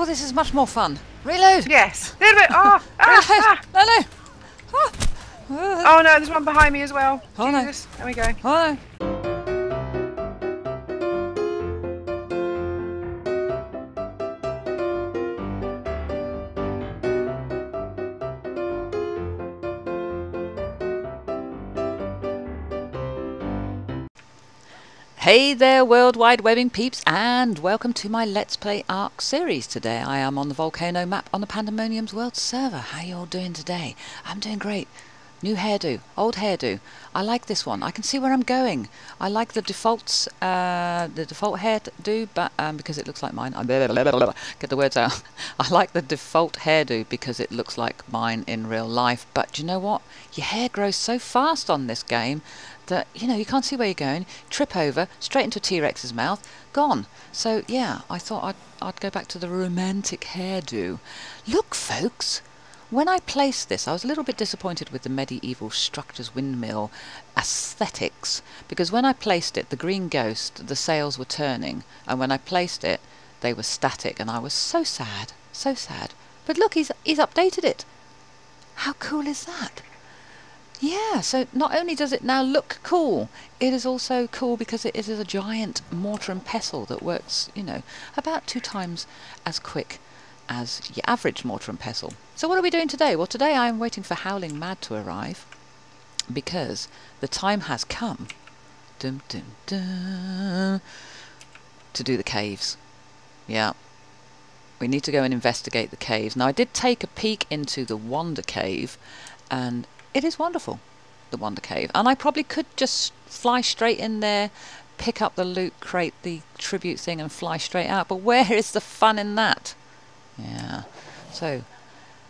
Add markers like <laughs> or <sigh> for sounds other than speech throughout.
Oh, this is much more fun. Reload! Yes. A little bit. Oh, ah, Reload! ah. No, no! Ah. Oh no, there's one behind me as well. Oh, no. Jesus. There we go. Oh, no. Hey there, World Wide Webbing peeps, and welcome to my Let's Play Ark series. Today I am on the Volcano map on the Pandemonium's world server. How you all doing today? I'm doing great. New hairdo, old hairdo. I like this one. I can see where I'm going. I like the defaults, uh, the default hairdo, but um, because it looks like mine. <laughs> Get the words out. <laughs> I like the default hairdo because it looks like mine in real life. But you know what? Your hair grows so fast on this game that uh, you know you can't see where you're going. Trip over, straight into a T-Rex's mouth, gone. So yeah, I thought I'd I'd go back to the romantic hairdo. Look, folks. When I placed this, I was a little bit disappointed with the medieval structures windmill aesthetics because when I placed it, the green ghost, the sails were turning, and when I placed it, they were static, and I was so sad, so sad. But look, he's he's updated it. How cool is that? Yeah, so not only does it now look cool, it is also cool because it is a giant mortar and pestle that works, you know, about two times as quick as your average mortar and pestle. So what are we doing today? Well, today I am waiting for Howling Mad to arrive because the time has come dum, dum, dum, to do the caves. Yeah. We need to go and investigate the caves. Now, I did take a peek into the Wonder Cave and it is wonderful, the Wonder Cave. And I probably could just fly straight in there, pick up the loot crate, the tribute thing, and fly straight out. But where <laughs> is the fun in that? Yeah. So,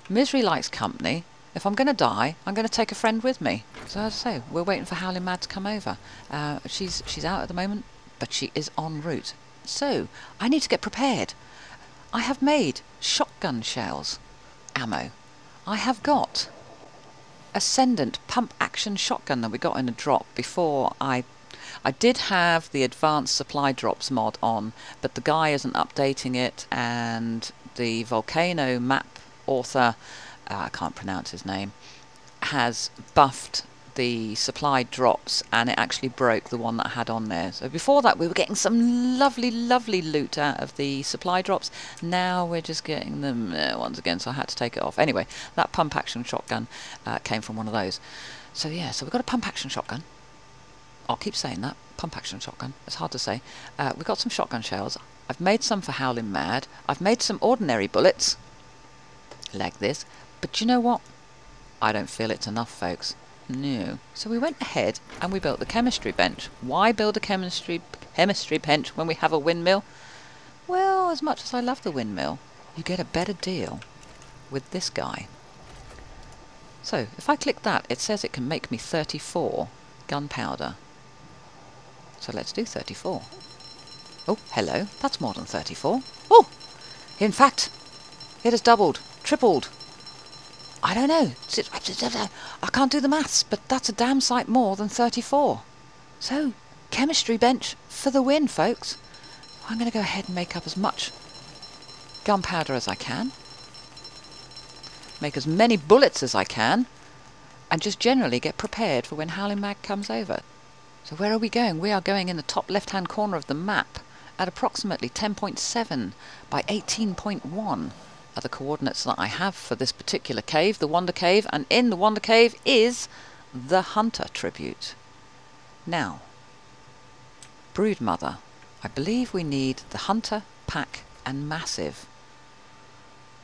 misery likes company. If I'm going to die, I'm going to take a friend with me. So as I say, we're waiting for Howling Mad to come over. Uh, she's she's out at the moment, but she is en route. So I need to get prepared. I have made shotgun shells, ammo. I have got Ascendant pump action shotgun that we got in a drop before I I did have the advanced supply drops mod on, but the guy isn't updating it and the volcano map author uh, I can't pronounce his name has buffed the supply drops and it actually broke the one that I had on there. So before that we were getting some lovely lovely loot out of the supply drops. Now we're just getting them uh, once again so I had to take it off. Anyway that pump action shotgun uh, came from one of those. So yeah so we've got a pump action shotgun. I'll keep saying that. Pump action shotgun. It's hard to say. Uh, we've got some shotgun shells. I've made some for Howling Mad. I've made some ordinary bullets. Like this. But you know what? I don't feel it's enough folks. No. So we went ahead and we built the chemistry bench. Why build a chemistry chemistry bench when we have a windmill? Well, as much as I love the windmill, you get a better deal with this guy. So, if I click that, it says it can make me 34 gunpowder. So let's do 34. Oh, hello. That's more than 34. Oh! In fact, it has doubled, tripled, I don't know. I can't do the maths, but that's a damn sight more than 34. So, chemistry bench for the win, folks. I'm going to go ahead and make up as much gunpowder as I can. Make as many bullets as I can. And just generally get prepared for when Howling Mad comes over. So where are we going? We are going in the top left-hand corner of the map at approximately 10.7 by 18.1 are the coordinates that I have for this particular cave, the Wonder Cave, and in the Wonder Cave is the Hunter tribute. Now, Broodmother. I believe we need the Hunter, Pack, and Massive.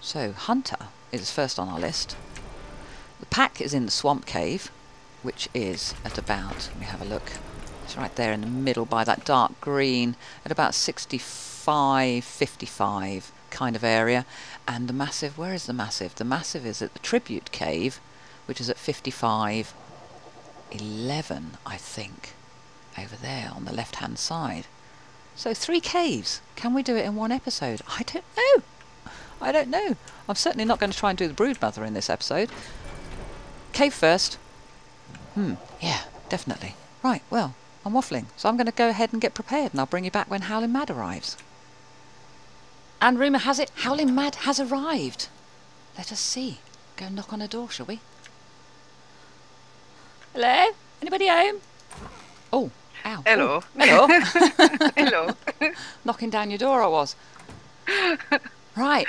So, Hunter is first on our list. The Pack is in the Swamp Cave, which is at about, let me have a look, it's right there in the middle by that dark green, at about 65, 55 kind of area. And the massive, where is the massive? The massive is at the Tribute Cave, which is at 55, 11, I think, over there on the left-hand side. So three caves. Can we do it in one episode? I don't know. I don't know. I'm certainly not going to try and do the Broodmother in this episode. Cave first. Hmm, yeah, definitely. Right, well, I'm waffling, so I'm going to go ahead and get prepared, and I'll bring you back when Howling Mad arrives. And rumour has it, Howling Mad has arrived. Let us see. Go knock on her door, shall we? Hello? Anybody home? Oh, ow. Hello. Oh, hello. <laughs> <laughs> Hello. Knocking down your door, I was. Right,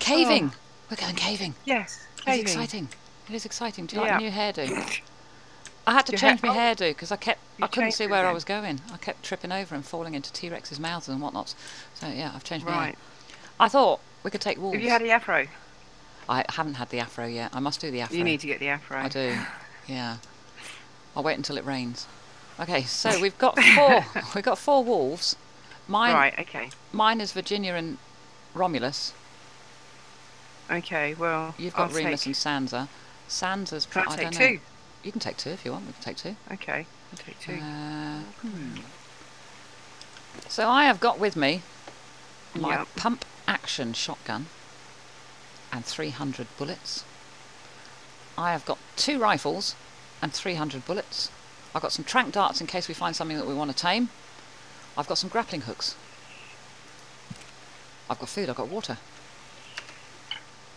caving. Oh. We're going caving. yes. Caving. It's exciting. It is exciting. Do you like Yeah. a new hairdo? <laughs> I had to Your change hair- my oh. hairdo because I kept You I couldn't see it where I was going. I kept tripping over and falling into T Rex's mouths and whatnot. So yeah, I've changed my hair. I thought we could take wolves. Have you had the afro? I haven't had the afro yet. I must do the afro. You need to get the afro. I do. <laughs> Yeah. I'll wait until it rains. Okay, so <laughs> we've got four. we've got four wolves. Mine, Right. Okay. mine is Virginia and Romulus. Okay. Well, You've got I'll Remus take, and Sansa. Sansa's. Can I I take don't know. two? You can take two if you want. We can take two. Okay. I'll take two. Uh, hmm. So I have got with me my Yep. pump action shotgun and 300 bullets. I have got two rifles and 300 bullets. I've got some trank darts in case we find something that we want to tame. I've got some grappling hooks. I've got food, I've got water.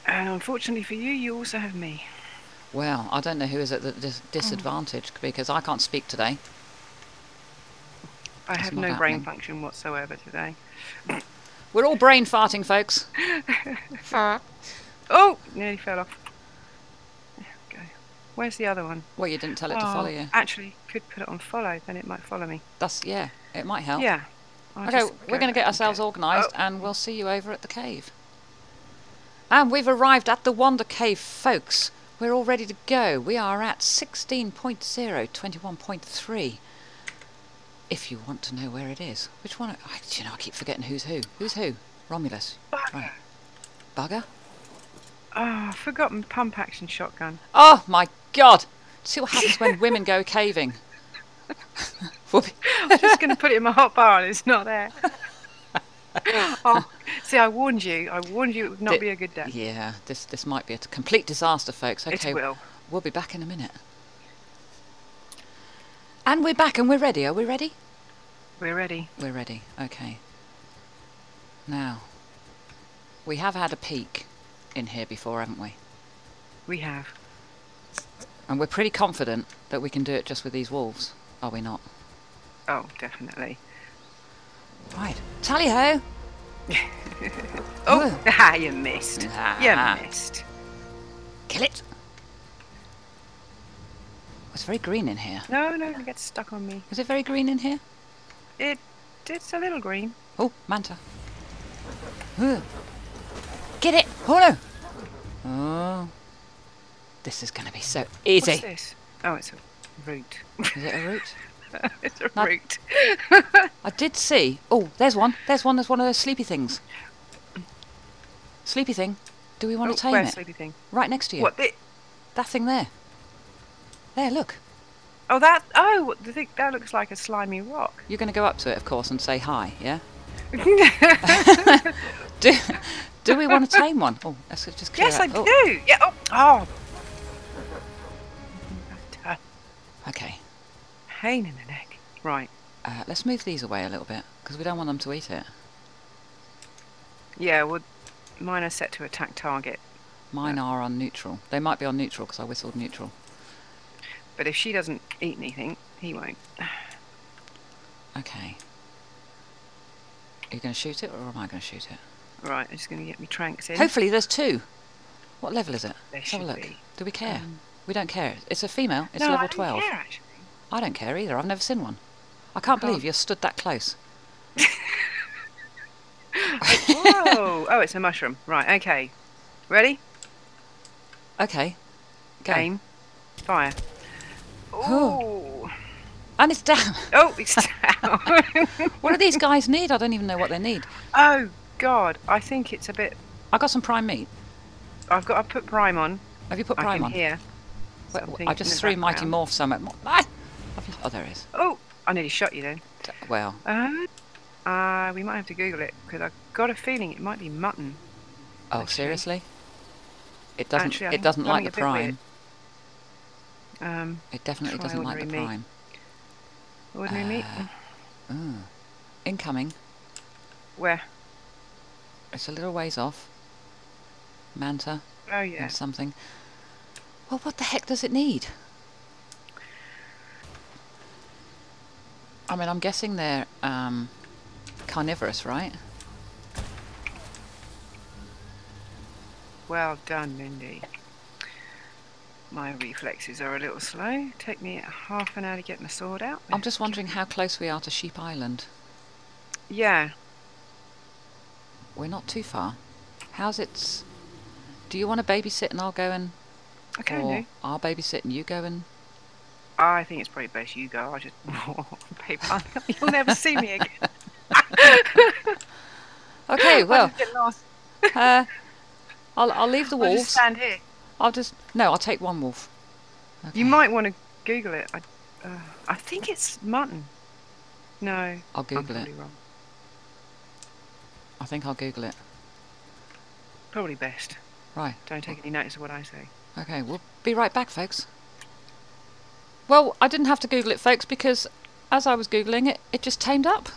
And unfortunately for you, you also have me. Well, I don't know who is at the dis- hmm. disadvantage because I can't speak today. I It's have no brain function whatsoever today. We're all brain farting, folks. <laughs> Oh, nearly fell off. Where's the other one? Well, you didn't tell it to Oh, follow you. Actually, could put it on follow, then it might follow me. That's yeah. It might help. Yeah. I'll Okay, we're go going to get ourselves organised Oh, and we'll see you over at the cave. And we've arrived at the Wonder Cave, folks. We're all ready to go. We are at 16.0, 21.3. If you want to know where it is. Which one? I, do you know, I keep forgetting who's who. Who's who? Romulus. Bugger. Right. Bugger? Oh, forgotten pump action shotgun. Oh my god! See what happens when <laughs> women go caving. <laughs> I'm just going to put it in my hot bar and it's not there. <laughs> oh, see, I warned you. I warned you it would not be a good day. yeah, this this might be a complete disaster, folks. Okay, It will. We'll be back in a minute. And we're back and we're ready. Are we ready? We're ready. We're ready. Okay. Now, we have had a peek in here before, haven't we? We have. And we're pretty confident that we can do it just with these wolves, are we not? Oh, definitely. Right. Tally ho! <laughs> Oh, ah, <laughs> you missed. Ah. You missed. Kill it! It's very green in here. No, no, it gets stuck on me. Is it very green in here? It, it's a little green. Oh, manta. Ugh. Get it! Oh no! Oh. This is going to be so easy. What's this? Oh, it's a root. Is it a root? <laughs> it's a No. root. <laughs> I did see. Oh, there's one. There's one. There's one of those sleepy things. Sleepy thing. Do we want oh, to tame where's it? sleepy thing? Right next to you. What? The, That thing there. There, look. oh, that. Oh, the thing, that looks like a slimy rock. You're going to go up to it, of course, and say hi, yeah? <laughs> <laughs> Do, do we want to tame one? Oh, let's just clear yes, I oh, do. Yeah. Oh. oh. Okay. Pain in the neck. Right. Uh, let's move these away a little bit, because we don't want them to eat it. Yeah. Well, mine are set to attack target. Mine are on neutral. They might be on neutral, because I whistled neutral. But if she doesn't eat anything, he won't. Okay. Are you going to shoot it, or am I going to shoot it? Right. I'm just going to get me tranks in. Hopefully there's two. What level is it? There Let's have a look. be. Do we care? Um, we don't care. It's a female. It's no, level I don't 12. Care, actually. I don't care either. I've never seen one. I can't believe can't- you're stood that close. <laughs> Whoa! oh, it's a mushroom. Right. Okay. Ready? Okay. Go. Aim. Fire. Oh. And it's down. Oh, it's down. <laughs> what do these guys need? I don't even know what they need. oh God! I think it's a bit. I got some prime meat. I've got. I put prime on. Have you put I prime can on? something I just threw Mighty. Morph somewhere. Ah! Oh, there it is. Oh, I nearly shot you then. Well, Uh, uh, we might have to Google it because I've got a feeling it might be mutton. oh, Actually- seriously? It doesn't. Actually, it doesn't like the prime. Um, It definitely doesn't like the meat. prime. ordinary meat. Uh, Incoming. Where? It's a little ways off. Manta Oh yeah. something. Well, what the heck does it need? I mean, I'm guessing they're um, carnivorous, right? Well done, Mindy. My reflexes are a little slow. Take me half an hour to get my sword out. I'm just wondering how close we are to Sheep Island. Yeah. We're not too far. How's it? Do you want to babysit and I'll go and, Okay. or no. I'll babysit and you go and? I think it's probably best you go. I just, <laughs> you'll never see me again. <laughs> Okay, well, just get lost. uh, I'll I'll leave the I'll just wolves. stand here. I'll just no, I'll take one wolf. You might want to Google it. I, uh, I think it's mutton. No, I'll Google it. wrong. I think I'll Google it. Probably best. Right. Don't take any notice of what I say. Okay, we'll be right back, folks. Well, I didn't have to Google it, folks, because as I was Googling it, it just tamed up.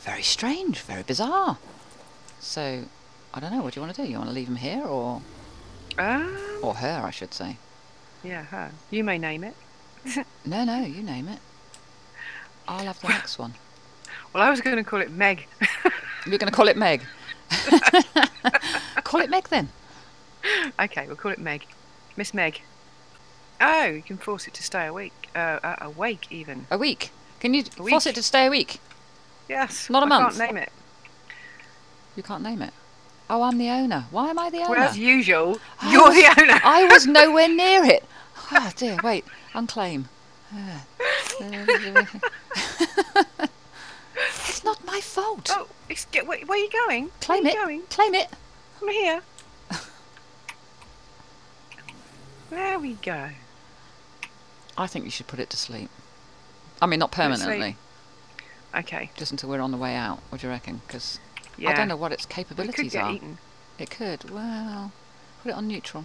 Very strange, very bizarre. So, I don't know, what do you want to do? You want to leave him here, or, Ah, or her, I should say? yeah, her. You may name it. <laughs> No, no, you name it. I'll have the next one. Well, I was going to call it Meg. You're going to call it Meg. <laughs> call it Meg then. okay, we'll call it Meg. Miss Meg. Oh, you can force it to stay awake. Uh, uh, awake, even. A week. Can you A force week. it to stay a week? Yes. Not a I month. can't name it. You can't name it. Oh, I'm the owner. Why am I the owner? Well, as usual, I you're was- the owner. <laughs> I was nowhere near it. <laughs> Oh dear, wait, unclaim. <laughs> It's not my fault. Oh, where, where are you going? claim where it. Going? Claim it. I'm here. there we go. I think you should put it to sleep. I mean, not Put it to sleep. permanently, Okay. just until we're on the way out. What do you reckon? Because Yeah. I don't know what its It could capabilities get are. eaten. It could. Well, put it on neutral.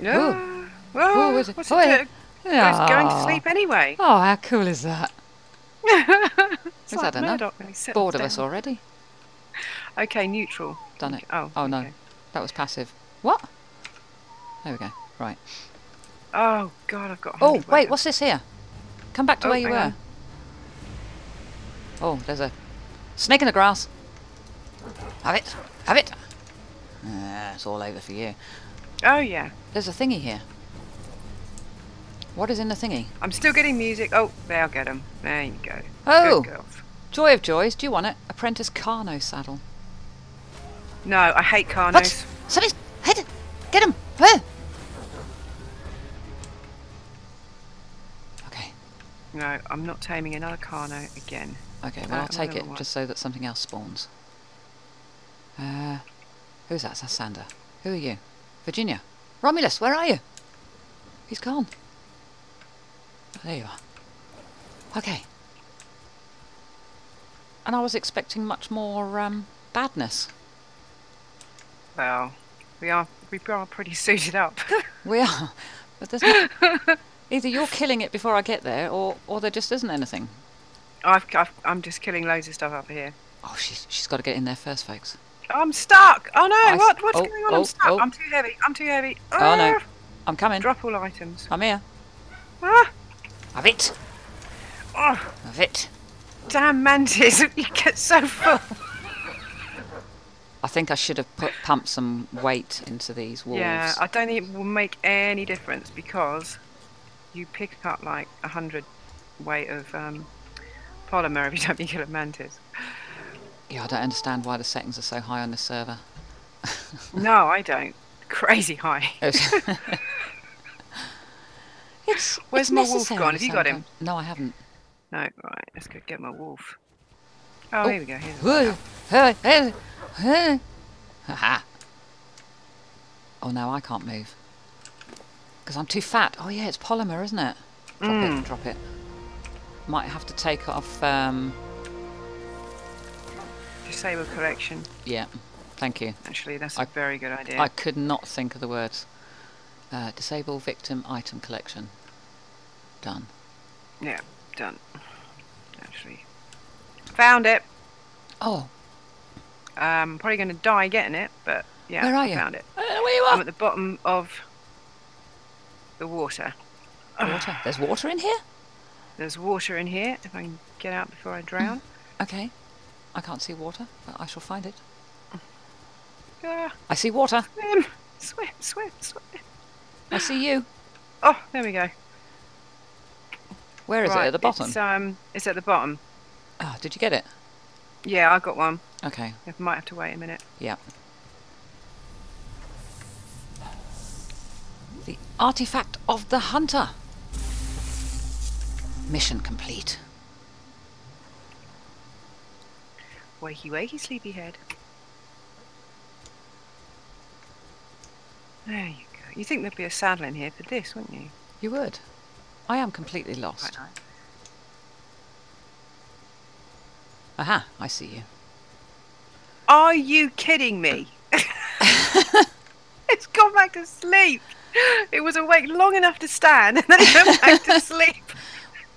Yeah. Whoa, Well, is it- what's oh, it yeah. It's going to sleep anyway. <laughs> Oh, how cool is that? It's like that enough? Murdoch when he settles Bored of us already. Okay, neutral. Done it. Oh. Oh no, okay. that was passive. What? There we go. Right. Oh God, I've got. Oh, wait, what's this here? Come back to Oh, where you were. on. Oh, there's a snake in the grass. Have it. Have it. Ah, it's all over for you. Oh yeah, There's a thingy here. What is in the thingy? I'm still getting music. Oh, there, I'll get them. There you go. Oh, joy of joys. Do you want it? Apprentice Carno saddle. No, I hate Carnos. What? Somebody's head. Get him. Where? Okay. No, I'm not taming another Carno again. Okay, well, I'll take it one. just so that something else spawns. Uh, who's that? That's Sander. Who are you? Virginia. Romulus, where are you? He's gone. Oh, there you are. Okay. And I was expecting much more um, badness. Well, we are we are pretty <laughs> suited up. We are. But there's not... <laughs> Either you're killing it before I get there, or, or there just isn't anything. I've, I've I'm just killing loads of stuff up here. Oh, she's, she's got to get in there first, folks. I'm stuck. Oh no! I what what's oh, going on? oh, I'm stuck. oh. I'm too heavy. I'm too heavy. Oh, no. Ah! I'm coming. Drop all items. I'm here. Ah! Have it. Oh, Have it. damn mantis! <laughs> you get so full. I think I should have put pumped some weight into these walls. Yeah, I don't think it will make any difference because you pick up like a hundred weight of um, polymer every time you kill a mantis. Yeah, I don't understand why the settings are so high on this server. <laughs> No, I don't. Crazy high. <laughs> <laughs> it's Where's it's my wolf gone? Have you got him? No, I haven't. No, right. Let's go get my wolf. Oh, Oh. here we go. Here's hey, hey. Oh no, I can't move. Because I'm too fat. Oh yeah, it's polymer, isn't it? Drop Mm. it, drop it. Might have to take off, um, disable collection. yeah, thank you. Actually, that's a I- very good idea. I could not think of the words. Uh, disable victim item collection. Done. Yeah, done. Actually, found it. Oh, I'm Um, probably going to die getting it, but yeah, Where are I you? found it. I don't know where you are. I'm at the bottom of the water. Water. There's water in here? There's water in here. If I can get out before I drown. Okay. I can't see water, but I shall find it. Ah, I see water. swim, swim, swim, swim. I see you. Oh, there we go. Where is right, it? At the bottom? It's, um, it's at the bottom. Ah, did you get it? Yeah, I got one. Okay. I might have to wait a minute. Yeah. The artifact of the hunter. Mission complete. Wakey, wakey, sleepyhead. There you go. You think there'd be a saddle in here for this, wouldn't you? You would. I am completely lost. Nice. Aha, I see you. Are you kidding me? <laughs> <laughs> it's gone back to sleep. It was awake long enough to stand and then it went back to <laughs> sleep.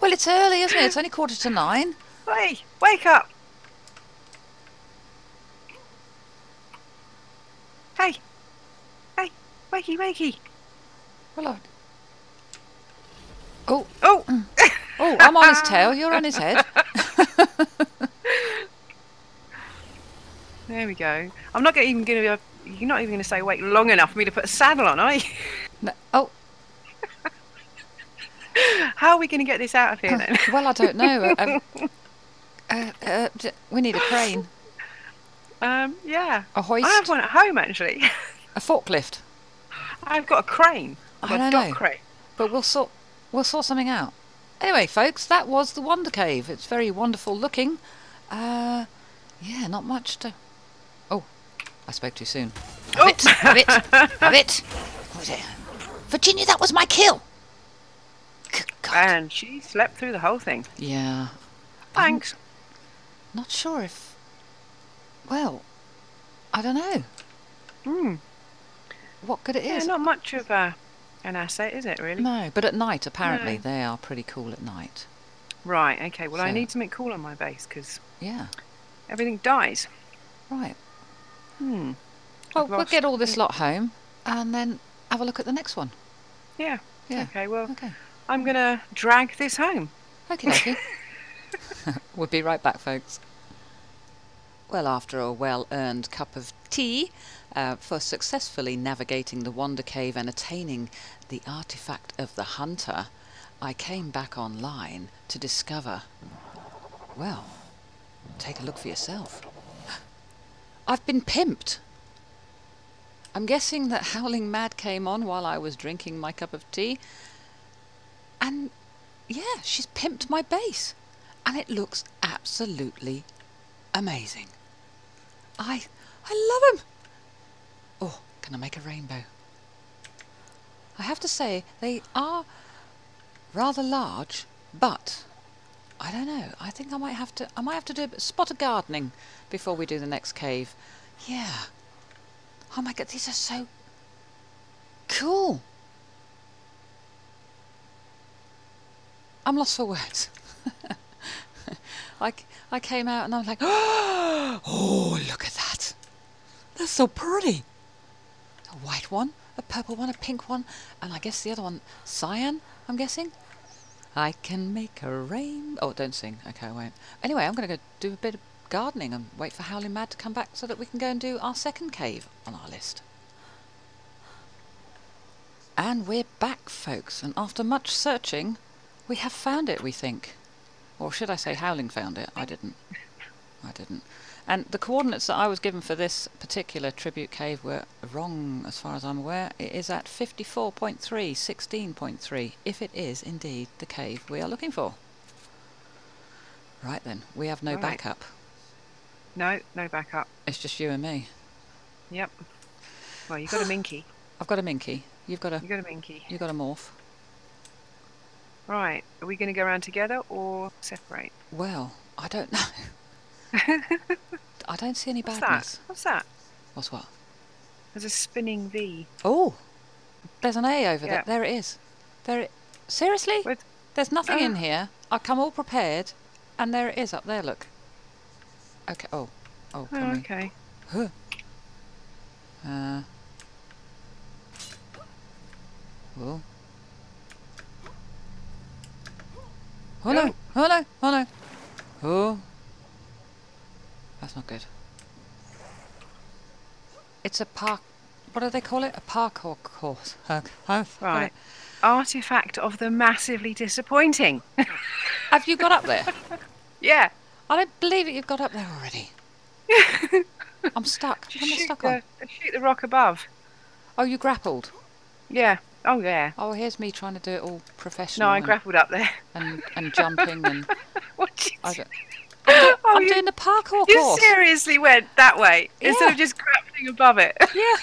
Well, it's early, isn't it? It's only quarter to nine. Hey, wake up. Hey. Hey, wakey, wakey. Well, I... Oh, Oh, mm. oh, I'm on his tail. You're on his head. <laughs> there we go. I'm not even going to be. You're not even going to stay awake long enough for me to put a saddle on, are you? No, oh, How are we going to get this out of here then? <laughs> well, I don't know. Uh, um, uh, uh, we need a crane, Um, yeah. a hoist, I have one at home actually. <laughs> a forklift. I've got a crane. I've I don't know. crane. But we'll sort we'll sort something out. Anyway, folks, that was the Wonder Cave. It's very wonderful looking. Uh, yeah, not much to. Oh, I spoke too soon. Have Oh. it, have it, have it. What was it? Virginia, that was my kill. And she slept through the whole thing. Yeah, Thanks. not sure if. Well, I don't know Hmm. what good it Yeah, is. not much of a, an asset, is it really? no, but at night apparently No. they are pretty cool at night. Right. Okay. Well, I So- need something cool on my base because Yeah, everything dies. right. Hmm. Well, we'll get all this lot home and then have a look at the next one. Yeah. Yeah. Okay. Well, Okay. I'm gonna drag this home. Okay, okay. <laughs> <laughs> we'll be right back, folks. Well, after a well earned cup of tea uh, for successfully navigating the Wonder Cave and attaining the artifact of the hunter, I came back online to discover. Well, take a look for yourself. <gasps> I've been pimped. I'm guessing that Howling Mad came on while I was drinking my cup of tea. And yeah, she's pimped my base. And it looks absolutely amazing. I I love him. Oh, can I make a rainbow? I have to say they are rather large, but I don't know. I think I might have to I might have to do a spot of gardening before we do the next cave. Yeah. Oh my god, these are so cool. I'm lost for words. <laughs> i came out and I was like, <gasps> oh, look at that. That's so pretty. A white one, a purple one, a pink one, and I guess the other one, cyan, I'm guessing. I can make a rain. Oh, don't sing. Okay, I won't. Anyway, I'm going to go do a bit of gardening and wait for Howling Mad to come back so that we can go and do our second cave on our list. And we're back, folks, and after much searching, we have found it, we think. Or should I say Howling found it? I didn't. I didn't. And the coordinates that I was given for this particular tribute cave were wrong as far as I'm aware. It is at 54.3, 16.3, if it is indeed the cave we are looking for. Right then, we have no Right. backup. No, no backup. It's just you and me. Yep. Well, you've got a <gasps> minky. I've got a minky. You've got a You've got a minky. you've got a morph. Right. Are we going to go around together or separate? Well, I don't know. <laughs> I don't see any What's badness. that? What's that? What's what? There's a spinning V. Oh, there's an A over Yeah. there. There it is. There. It, seriously? With There's nothing in Ah. here. I come all prepared, and there it is up there. Look. Okay. Oh. Oh. Oh, we? okay. Huh. Uh. Oh. Oh no! Oh no! Oh no! Oh. That's not good. It's a park. What do they call it? A parkour course. Uh, Right. Artifact of the massively disappointing. <laughs> Have you got up there? yeah. I don't believe it. You've got up there already. <laughs> I'm stuck. Just What am I stuck the, on? shoot the rock above. Oh, you grappled. Yeah. Oh, yeah. Oh, here's me trying to do it all professional. No, I and, grappled up there. and and jumping and <laughs> what you I do? don't- Oh, I'm you, doing the parkour you course. seriously went that way instead of just grappling above it. <laughs> Yeah,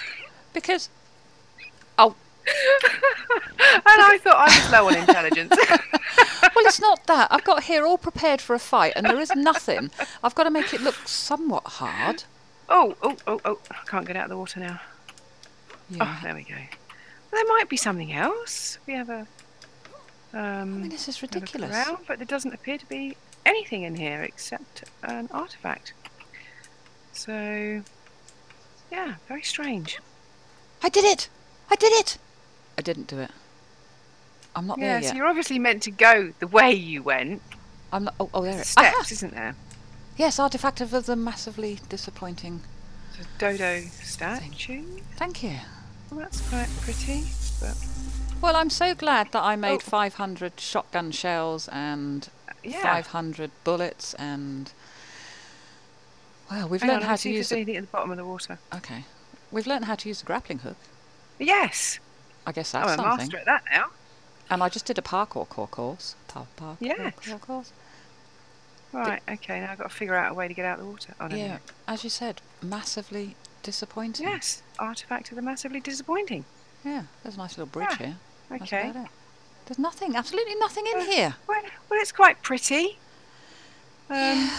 because <laughs> oh and I thought I was low on intelligence. well, it's not that. I've got here all prepared for a fight, and there is nothing. I've got to make it look somewhat hard. oh, oh, oh, oh. I can't get out of the water now. Oh, Yeah. there we go. There might be something else. We have a. Um, I mean, this is ridiculous. around, but there doesn't appear to be anything in here except an artifact. So, yeah, very strange. I did it! I did it! I didn't do it. I'm not yeah, there so you're obviously meant to go the way you went. I'm not. Oh, oh there it is. Steps, Aha! isn't there? Yes, artifact of the massively disappointing. A dodo statue. Thank you. Well, that's quite pretty. But Well, I'm so glad that I made Oh. 500 shotgun shells and yeah. 500 bullets and. Well, we've Hang learned on, how to use. anything at the bottom of the water. okay, we've learned how to use the grappling hook. Yes, I guess that's I'm a something. master at that now. And I just did a parkour core course. Pa- parkour Yes. core course. Right, okay, now I've got to figure out a way to get out of the water. Oh, no, Yeah, no. as you said, massively disappointing. Yes, artifact of the massively disappointing. Yeah, there's a nice little bridge Yeah, here. Okay. There's nothing, absolutely nothing in Uh, here. Well, well, it's quite pretty. Um,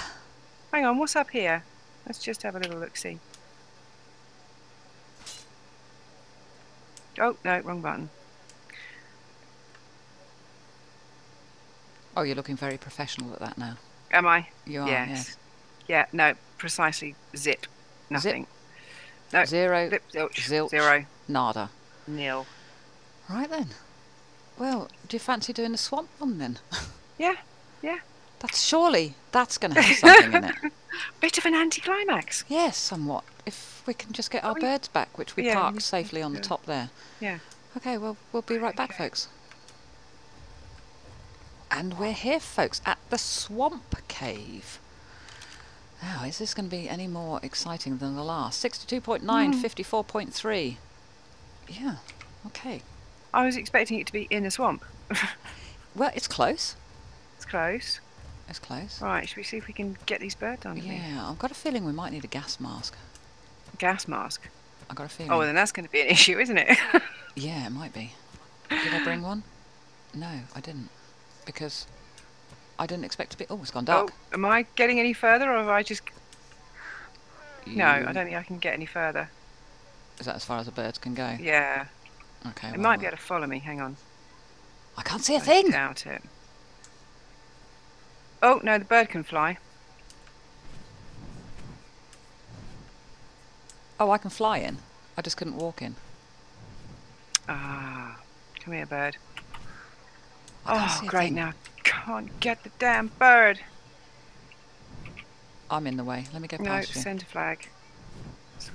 Hang on, what's up here? Let's just have a little look see. Oh, no, wrong button. Oh, you're looking very professional at that now. Am I? You are, yes. yes. Yeah, no, precisely zip. Nothing. No, Zero, Zip, zilch, zilch. zero, nada. nil. Right then. Well, do you fancy doing the swamp one then? <laughs> Yeah, yeah. That's surely that's going to have something in it. <laughs> Bit of an anticlimax. Yes, somewhat. If we can just get our Oh, birds back, which we yeah, parked safely on the top there. Yeah. Okay, well, we'll be right back, folks. And we're here, folks, at the Swamp Cave. Now, is this going to be any more exciting than the last? 62.9, Mm. 54.3. Yeah, okay. I was expecting it to be in the swamp. <laughs> Well, it's close. It's close. It's close. Right, should we see if we can get these birds on? Yeah, I've got a feeling we might need a gas mask. Gas mask. I've got a feeling. Oh, then that's going to be an <laughs> issue, isn't it? <laughs> Yeah, it might be. Did I bring one? No, I didn't. Because I didn't expect to be. Oh, it's gone dark. Oh, am I getting any further, or have I just? No, I don't think I can get any further. Is that as far as the birds can go? Yeah, Okay. it well, might be able to follow me. Hang on. I can't see a I thing. doubt it. Oh no, the bird can fly. Oh, I can fly in. I just couldn't walk in. Ah, come here, bird. Oh, great! Now can't get the damn bird. I'm in the way. Let me go No, past you. centre flag. So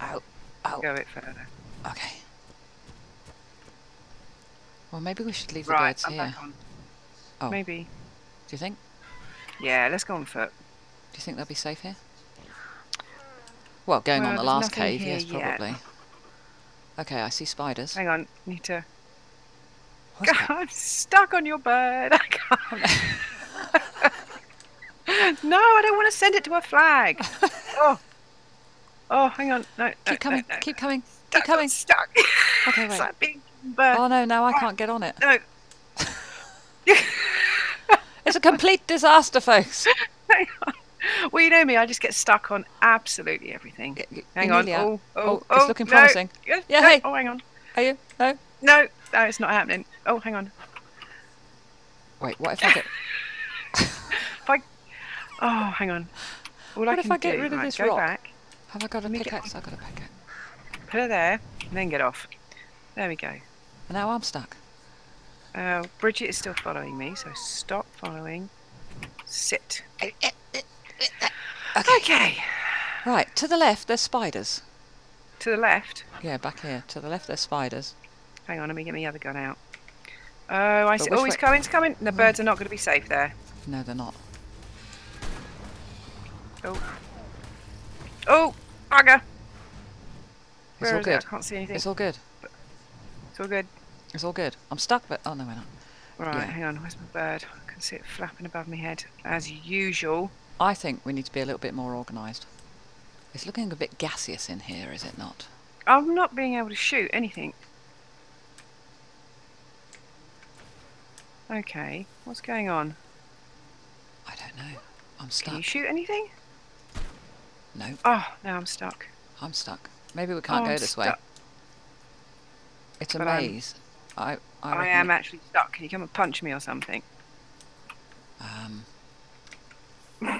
Ow. Ow. go a bit further. Okay. Well, maybe we should leave the Right, birds I'm here. back on. Oh. Maybe. Do you think? Yeah, let's go on foot. Do you think they'll be safe here? Well, going Well, on the last cave, yes, yet. probably. Okay, I see spiders. Hang on, need to. That? I'm stuck on your bird. <laughs> I can't. <laughs> no, I don't want to send it to a flag. <laughs> oh. Oh, hang on. No, no, Keep coming, no, no. keep coming, keep Stuck, I'm coming. Stuck. Okay, wait. like bird. Oh no, now I can't get on it. No. It's a complete disaster, folks. Hang on. Well, you know me. I just get stuck on absolutely everything. Hang on. Oh, oh, Oh, oh, it's oh, looking promising. Yeah, hey. Oh, hang on. Are you? No. No, no, it's not happening. Oh, hang on. Wait, what if I get? <laughs> If I, Oh, hang on. All I What if can I get do, rid of right, this go rock? back, Have I got a Let me get pickaxe? I've got a pickaxe. put her there, and then get off. There we go. And now I'm stuck. Uh, Bridget is still following me, so stop following. Sit. <laughs> Okay. Okay. Right, to the left, there's spiders. To the left. Yeah, back here. To the left, there's spiders. Hang on, let me get my other gun out. Oh, I But see. Oh, he's coming, he's coming. The hmm. birds are not going to be safe there. No, they're not. Oh. Oh, bugger. It's all is it? good. I can't see anything. It's all good. It's all good. It's all good. I'm stuck, but oh no, we're not. Right, Yeah. hang on. Where's my bird? I can see it flapping above my head as usual. I think we need to be a little bit more organised. It's looking a bit gaseous in here, is it not? I'm not being able to shoot anything. Okay, what's going on? I don't know. I'm stuck. Can you shoot anything? No, Oh, now I'm stuck. I'm stuck. Maybe we can't Oh, go I'm this way. It's a But I'm- maze. I I, I, am actually stuck. Can you come and punch me or something? Um, <laughs>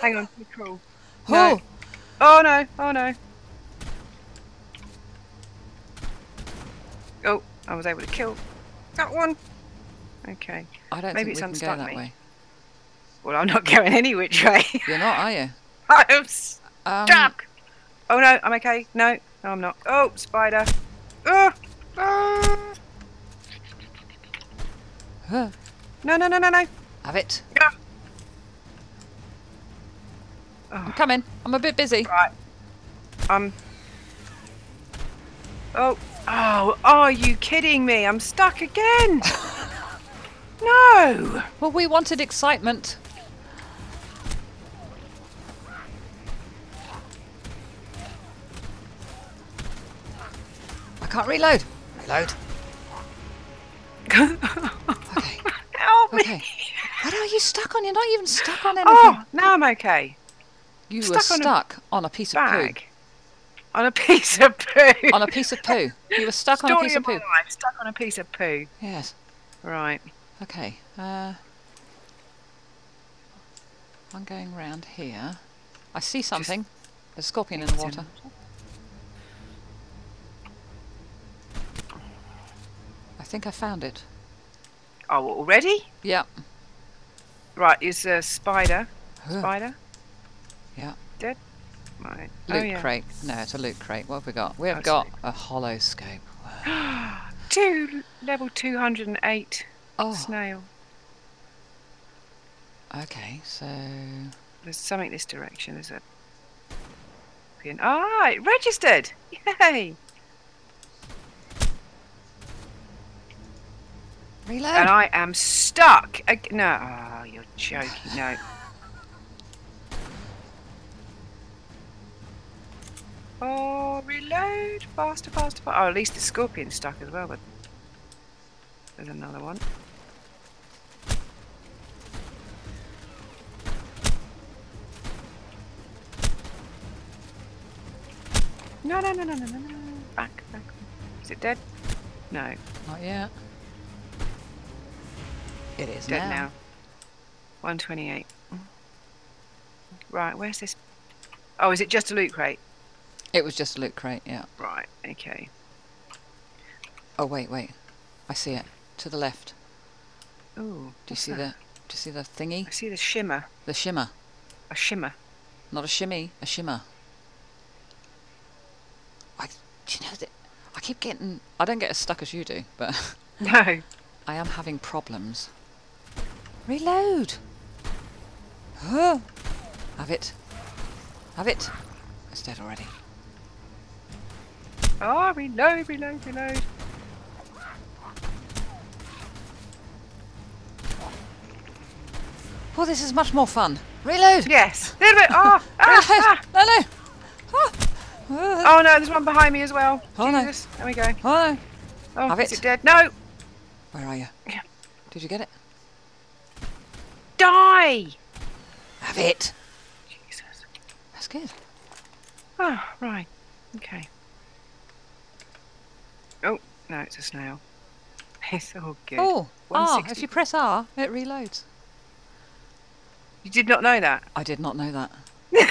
Hang on, be cool. <laughs> No. oh, Oh no! Oh no! Oh, I was able to kill that one. Okay. I don't Maybe think we it's can go that me. way. Well, I'm not <laughs> going any which way. You're not, are you? <laughs> I'm Um, stuck. Oh no, I'm okay. No, no, I'm not. Oh, spider. Oh, oh. huh, No, no, no, no, no. have it. Ah. I'm Oh, coming. I'm a bit busy. right. Um. Oh, oh, are you kidding me? I'm stuck again. <laughs> no. Well, we wanted excitement. I can't reload. Reload. Okay. <laughs> Help me. Okay. What are you stuck on? You're not even stuck on oh, anything. Oh, now I'm okay. you were stuck on a stuck on a piece of Bag. On a piece of poo. On a piece of poo. You were stuck on a piece of my poo. life, Stuck on a piece of poo. Yes. Right. Okay. Uh, I'm going round here. I see something. There's a scorpion in the water. I think I found it. Oh, already? Yeah. Right, is a spider. Huh. Spider? Yeah. Loot oh, yeah. crate. No, it's a loot crate. What have we got? We have Oh, got sweet. a hollow scope. <gasps> Two level 208 Oh, snail. okay. So There's something this direction. There's a. Pin. Ah, it registered! Yay! reload. And I am stuck. No, oh, you're joking. No. Oh, reload! Faster, faster, faster. Oh, at least the scorpion's stuck as well, but there's another one. No, no, no, no, no, no, no. Back, back. Is it dead? No, Not yet. It is dead now. now. 128. Right, where's this? Oh, is it just a loot crate? It was just a loot crate. Yeah. Right, okay. Oh wait, wait. I see it. To the left. Ooh, Do you see the? Do you see the thingy? I see the shimmer. The shimmer. A shimmer. Not a shimmy. A shimmer. I. Do you know that? I keep getting. I don't get as stuck as you do, but <laughs> No. I am having problems. Reload. Huh. Have it. Have it. It's dead already. Oh, reload, reload, reload. Oh, this is much more fun. Reload. Yes. A little bit. <laughs> Oh, ah, ah. No, no. Ah. Ah. oh no, there's one behind me as well. Oh, no. There we go. Oh, no. Oh, Have is it. it dead? No. Where are you? Yeah. Did you get it? Die. Have it. Jesus. That's good. Oh, right. Okay. No, it's a snail. <laughs> It's all good. Oh, R. If you press R, it reloads. You did not know that. I did not know that. <laughs>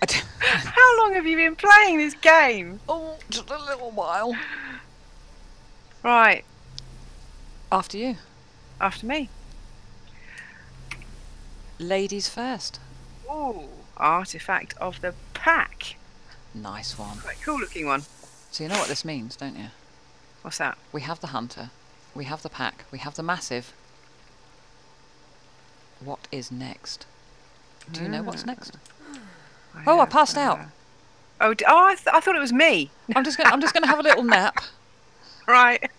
<laughs> How long have you been playing this game? oh, just a little while. Right, After you. after me. Ladies first. Ooh, artifact of the pack. Nice one. Quite cool looking one. So you know what this means, don't you? What's that? We have the hunter. We have the pack. We have the massive. What is next? Do you know what's next? Oh, I passed out. Oh, d- oh I, th- I thought it was me. <laughs> I'm just gonna, I'm just going to have a little nap. <laughs> Right.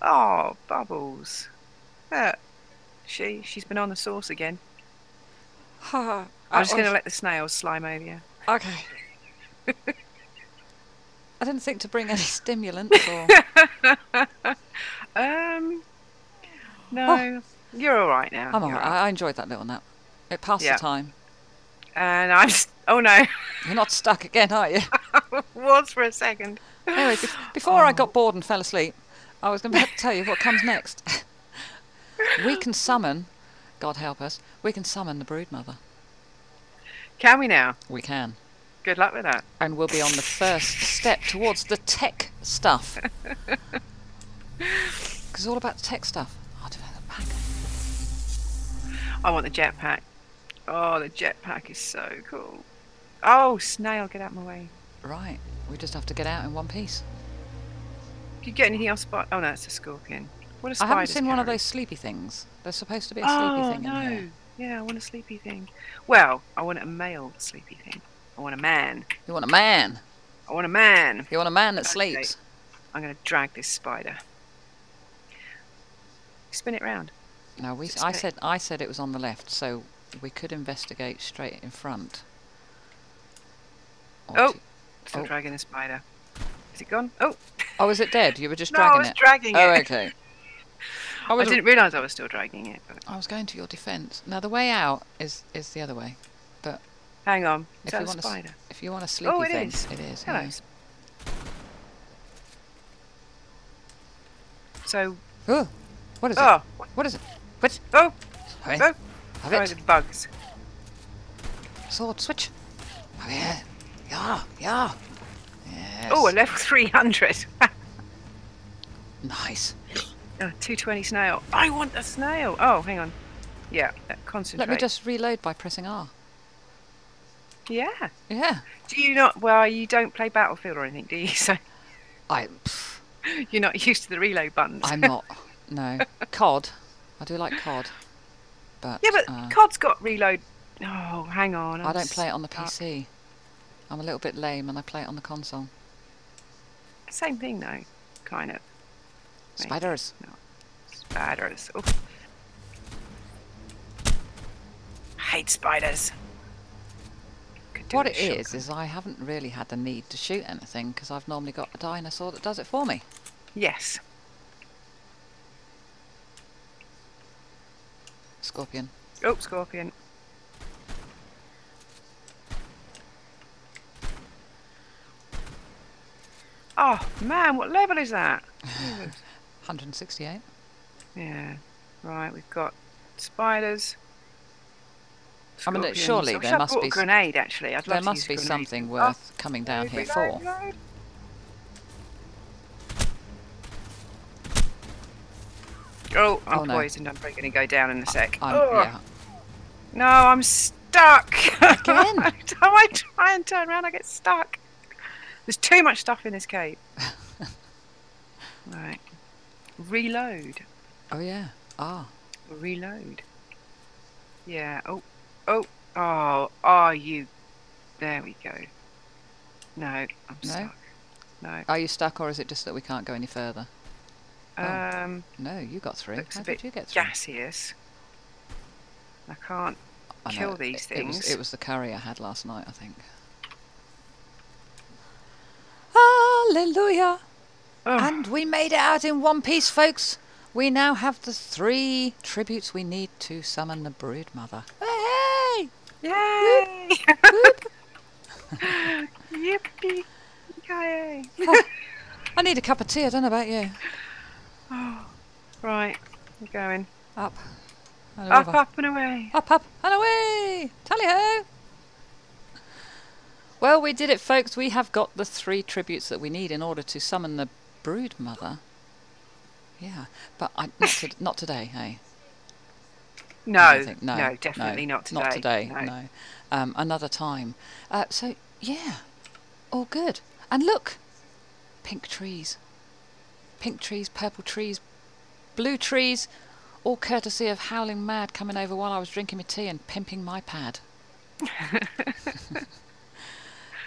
Oh, Bubbles. Uh, she, she's been on the sauce again. <laughs> I'm just going to let the snails slime over you. Okay. I didn't think to bring any <laughs> stimulants or. <laughs> Um, no, you're all right now. Oh. I'm alright. I I enjoyed that little nap. It passed Yeah. the time. And I'm. Oh no, <laughs> You're not stuck again, are you? was for a second. Anyway, bef- before I Oh. got bored and fell asleep, I was going to tell you what comes next. we can summon, God help us, we can summon the broodmother. Can we now? We can. Good luck with that. And we'll be on the first step towards the tech stuff. <laughs> <laughs> Because it's all about the tech stuff. Oh, I? I want the jetpack. Oh, the jetpack is so cool. Oh, snail, get out of my way. Right. We just have to get out in one piece. Did you get anything else? Spot? Oh no, it's a scorpion. What a I haven't seen one of those sleepy things. There's supposed to be a sleepy Oh thing no! in here. Yeah, I want a sleepy thing. Well, I want a male sleepy thing. I want a man. You want a man. I want a man. You want a man that Okay. sleeps. I'm going to drag this spider. Spin it round. No, we. I said I said it was on the left, so we could investigate straight in front. Or Oh. Still Oh. dragging the spider. Is it gone? Oh, oh, is it dead? You were just <laughs> no, I dragging was it. dragging oh, it. okay. <laughs> I I didn't realise I was still dragging it. But I was going to your defence. Now the way out is is the other way. Hang on. Is If that you a want a spider? If you want a sleepy Oh, it thing, is. it is. Hello. yeah. So, Oh, what is it? oh, What is it? What? oh, Have it? oh, Have oh, it? the bugs. Sword switch. Oh, yeah. Yeah. Yeah. Yes. Oh, a level 300. <laughs> <laughs> nice. Oh, 220 snail. I want a snail. Oh, hang on. Yeah, uh, concentrate. Let me just reload by pressing R. Yeah. Yeah. Do you not? Well, you don't play Battlefield or anything, do you? <laughs> So I. pff, you're not used to the reload buttons. I'm not. <laughs> No. COD. I do like COD. But. yeah, but uh, COD's got reload. Oh, hang on. I I'm don't play it on the. PC. I'm a little bit lame and I play it on the console. Same thing, though. Kind of. Spiders. Spiders. Oh. Hate spiders. What it a is, is I haven't really had the need to shoot anything because I've normally got a dinosaur that does it for me. Yes. Scorpion. Oh, scorpion. Oh man, what level is that? <laughs> 168. Yeah. Right, we've got spiders. I mean, scorpions. surely I there must be a s- grenade. Actually, I'd love There to must be grenade. something Oh, worth coming down here reload, for. reload. Oh, I'm Oh, no. poisoned. I'm probably going to go down in a sec. I'm, Ugh. yeah. No, I'm stuck. Again? Every time I try and turn around, I get stuck. There's too much stuff in this cave. <laughs> right. Reload. Oh yeah. Ah. Reload. Yeah. Oh. Oh. Oh. Oh, you. There we go. No, I'm No? stuck. No. Are you stuck, or is it just that we can't go any further? Oh. Um, No, you got through. looks How a bit did you get through? gaseous. I can't. I know, kill these it- It was, things. it was the curry I had last night, I think. Hallelujah! Oh, And we made it out in one piece, folks. We now have the three tributes we need to summon the brood mother. Hey! Yay! Yippee! Yay! <laughs> I need a cup of tea. I don't know about you. Oh, right, we're going. Up. Up, up and away. Up, up and away. Tally ho. Well, we did it, folks. We have got the three tributes that we need in order to summon the brood mother. Yeah, but I, not, to, not today, hey? No, no, no, definitely no, not today. Not today, no. no. Um, another time. Uh, so, yeah, all good. And look, pink trees. Pink trees, purple trees, blue trees, all courtesy of HowlinMad coming over while I was drinking my tea and pimping my pad. <laughs> <laughs>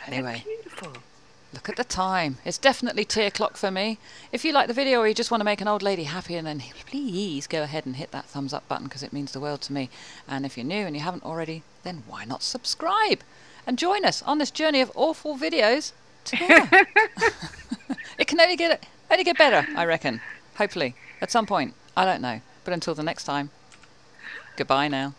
anyway. beautiful. Look at the time. It's definitely tea o'clock for me. If you like the video or you just want to make an old lady happy, and then please go ahead and hit that thumbs up button because it means the world to me. And if you're new and you haven't already, then why not subscribe and join us on this journey of awful videos together? <laughs> <laughs> it can only get only get better, I reckon. Hopefully, at some point. I don't know. But until the next time, goodbye now.